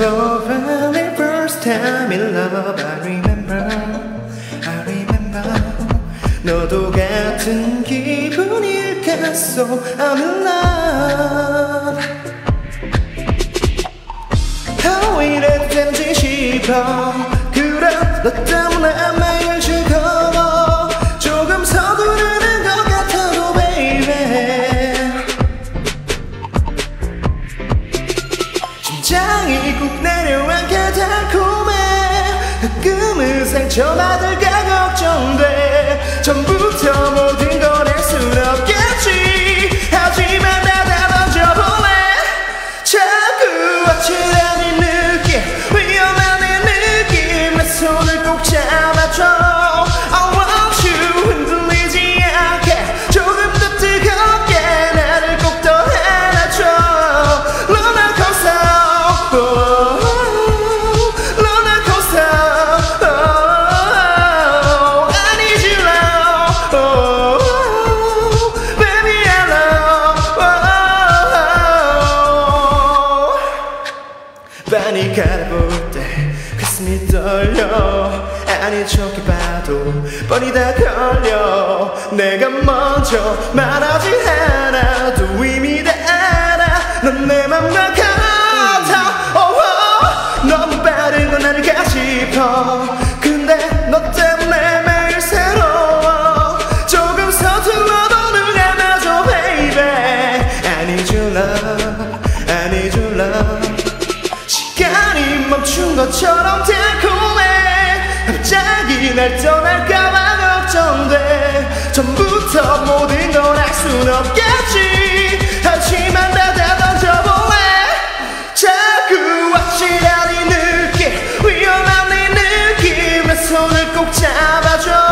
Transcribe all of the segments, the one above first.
the very first time in love I remember I remember 너도 같은 기분일까 So I'm in love How 된지 싶어 그래 너 꾹 내려앉게 달콤해 가끔은 상처받을 가슴이 떨려. 아닌 척해 봐도 뻔히 다 걸려. 내가 먼저 말하지 않아도 이미 다 알아. 넌내맘나 같아. oh, oh. 너무 건 아닐까 싶어 멈춘 것처럼 달콤해. 갑자기 날 떠날까봐 걱정돼. 전부터 모든 걸 알 순 없겠지. 하지만 나다 던져볼래 자꾸 확실한 이 느낌 위험한 내 손을 꼭 잡아줘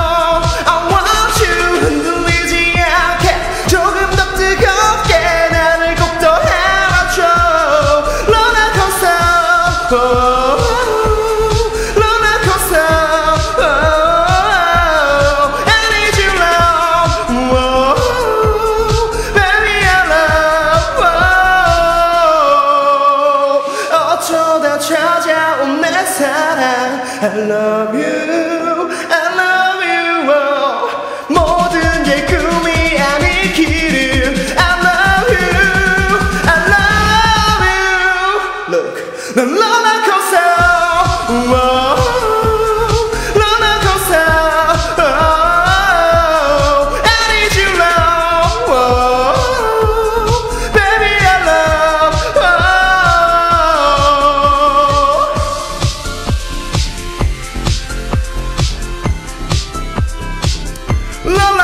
I love you I love you oh. 모든 게 꿈이 아니기를 I love you I love you. Look 난 롤러코스터 Love.